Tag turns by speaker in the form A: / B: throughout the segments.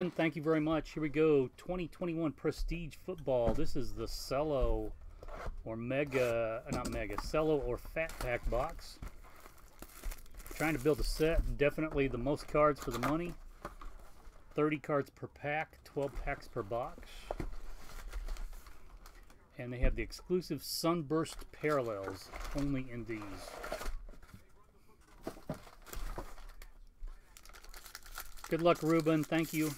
A: Thank you very much. Here we go. 2021 Prestige Football. This is the Cello or Mega, uh, not Mega, Cello or Fat Pack box. Trying to build a set. Definitely the most cards for the money. 30 cards per pack, 12 packs per box. And they have the exclusive Sunburst Parallels only in these. Good luck, Ruben. Thank you.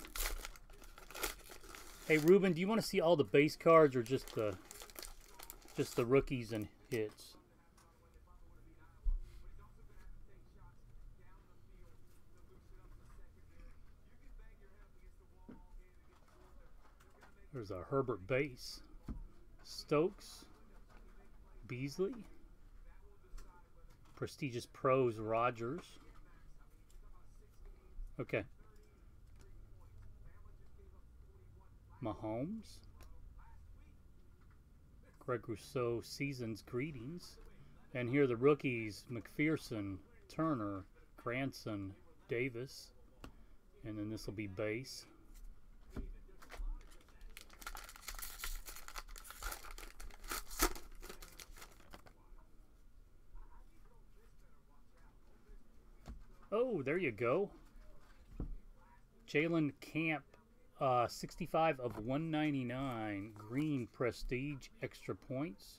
A: Hey, Ruben, do you want to see all the base cards or just the just the rookies and hits? There's a Herbert base. Stokes. Beasley. Prestigious Pros Rogers. Okay. Mahomes. Greg Rousseau season's greetings. And here are the rookies McPherson, Turner, Granson, Davis. And then this will be base. Oh, there you go. Jalen Camp uh, 65 of 199. Green Prestige extra points.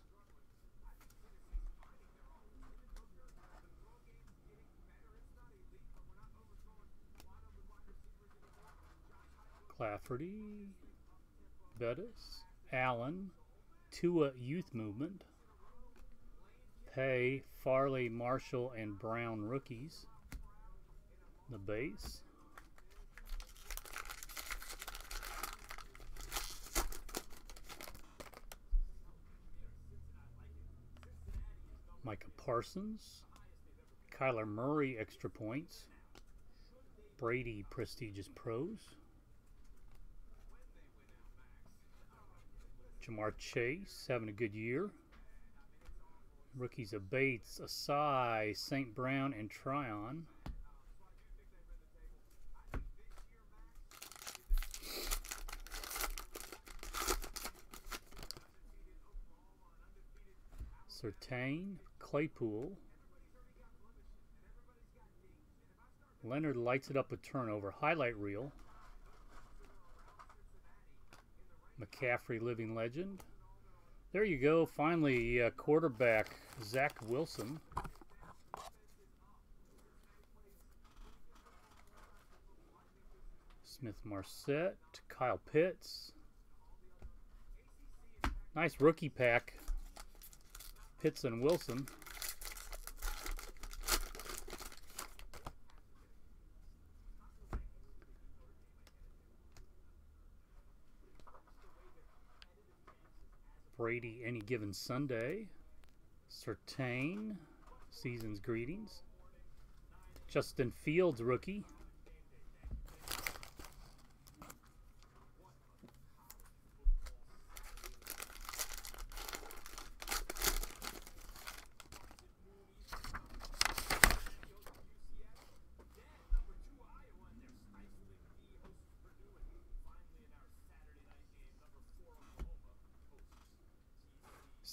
A: Clafferty, Bettis, Allen, Tua Youth Movement, Paye, Farley, Marshall, and Brown rookies. The base. Parsons, Kyler Murray extra points, Brady prestigious pros, Ja'Marr Chase having a good year. Rookies of Bates, Asai, St. Brown, and Tryon. Surtain, Claypool. Leonard lights it up with turnover. Highlight reel. McCaffrey, living legend. There you go. Finally, uh, quarterback Zach Wilson. Smith Marsette, Kyle Pitts. Nice rookie pack. Pitts and Wilson. Brady any given Sunday. Surtain, season's greetings. Justin Fields rookie.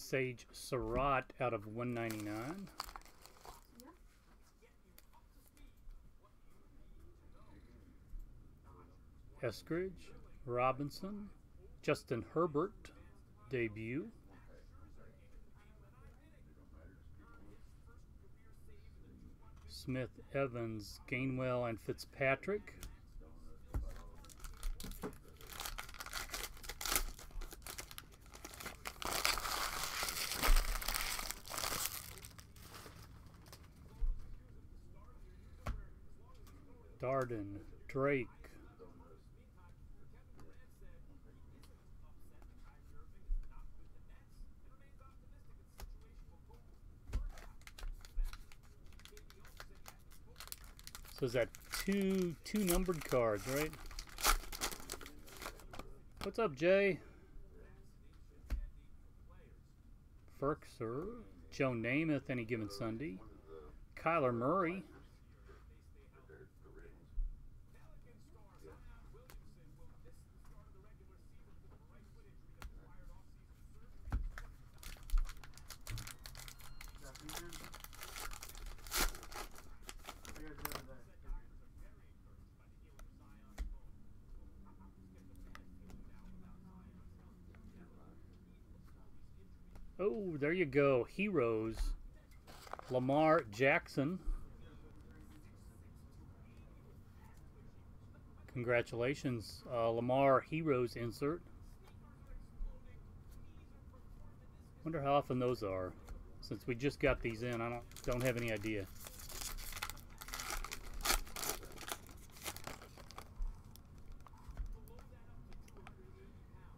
A: Sage Surratt out of 199. Eskridge, Robinson, Justin Herbert, debut. Smith, Evans, Gainwell, and Fitzpatrick. Darden, Drake. So is that two two numbered cards, right? What's up, Jay? Ferkser, Joe Namath, any given Sunday. Kyler Murray. Oh, there you go. Heroes. Lamar Jackson. Congratulations, uh, Lamar Heroes insert. Wonder how often those are. Since we just got these in, I don't don't have any idea.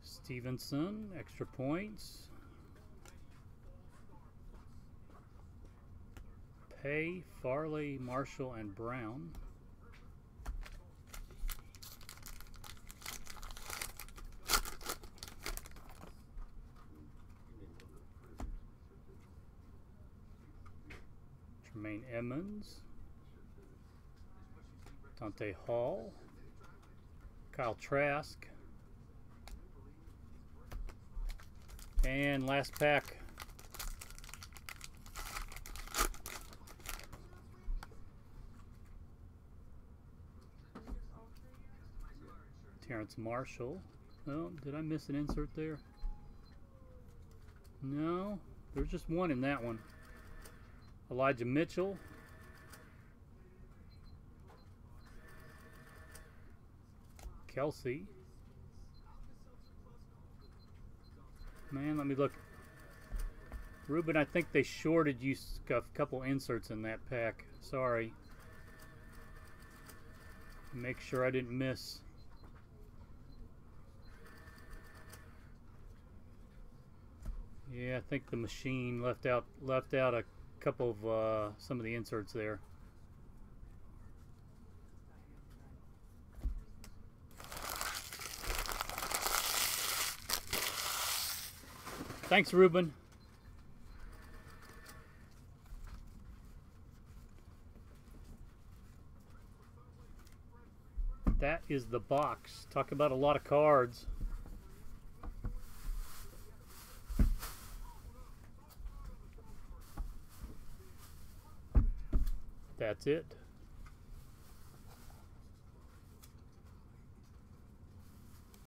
A: Stevenson, extra points. Paye, Farley, Marshall, and Brown. Tremaine Emmons, Dante Hall, Kyle Trask, and last pack. Terrence Marshall. Oh, did I miss an insert there? No, there's just one in that one. Elijah Mitchell. Kelce. Man, let me look. Ruben, I think they shorted you a couple inserts in that pack. Sorry. Make sure I didn't miss. Yeah, I think the machine left out left out a couple of uh, some of the inserts there. Thanks, Ruben. That is the box. Talk about a lot of cards. That's it.